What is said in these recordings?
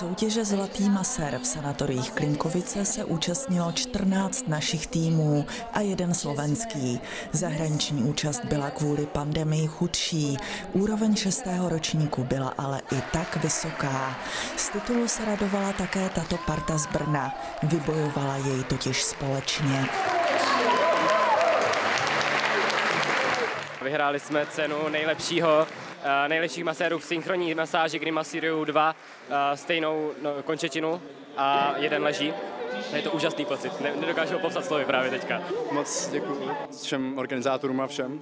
Soutěže Zlatý masér v sanatoriích Klinkovice se účastnilo 14 našich týmů a jeden slovenský. Zahraniční účast byla kvůli pandemii chudší. Úroveň šestého ročníku byla ale i tak vysoká. Z titulu se radovala také tato parta z Brna. Vybojovala jej totiž společně. Vyhráli jsme cenu nejlepšího nejlepších masérů v synchronní masáži, kdy masírují dva eh, stejnou no, končetinu a jeden leží. Je to úžasný pocit, ne, nedokážu ho popsat slovy právě teďka. Moc děkuji všem organizátorům a všem.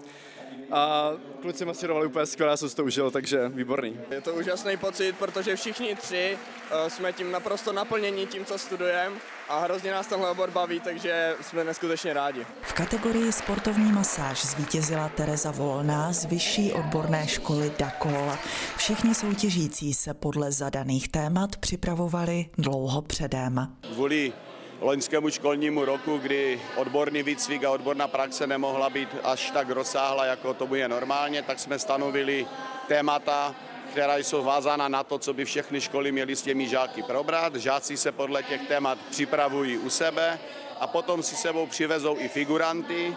A kluci masírovali úplně skvěle, já jsem to užil, takže výborný. Je to úžasný pocit, protože všichni tři uh, jsme tím naprosto naplněni tím, co studujeme a hrozně nás tenhle obor baví, takže jsme neskutečně rádi. V kategorii sportovní masáž zvítězila Tereza Volná z vyšší odborné školy Dakol. Všichni soutěžící se podle zadaných témat připravovali dlouho předem. Kvůli loňskému školnímu roku, kdy odborný výcvik a odborná praxe nemohla být až tak rozsáhla, jako to je normálně, tak jsme stanovili témata, která jsou vázána na to, co by všechny školy měly s těmi žáky probrat. Žáci se podle těch témat připravují u sebe a potom si sebou přivezou i figuranty,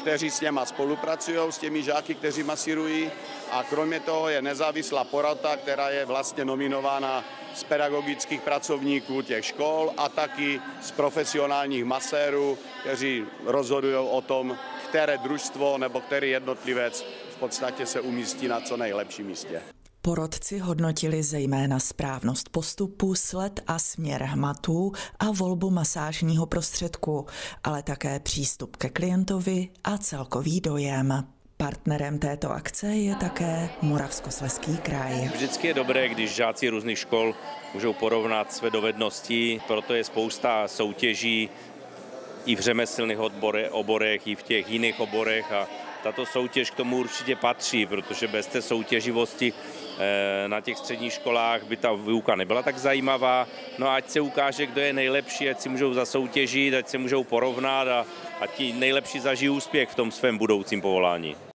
kteří s něma spolupracují, s těmi žáky, kteří masírují a kromě toho je nezávislá porota, která je vlastně nominována z pedagogických pracovníků těch škol a taky z profesionálních masérů, kteří rozhodují o tom, které družstvo nebo který jednotlivec v podstatě se umístí na co nejlepším místě. Porodci hodnotili zejména správnost postupu, sled a směr hmatů a volbu masážního prostředku, ale také přístup ke klientovi a celkový dojem. Partnerem této akce je také Moravskosleský kraj. Vždycky je dobré, když žáci různých škol můžou porovnat své dovednosti, proto je spousta soutěží i v řemeslných oborech, i v těch jiných oborech a tato soutěž k tomu určitě patří, protože bez té soutěživosti eh, na těch středních školách by ta výuka nebyla tak zajímavá. No a ať se ukáže, kdo je nejlepší, ať si můžou zasoutěžit, ať se můžou porovnat a ať ti nejlepší zažijí úspěch v tom svém budoucím povolání.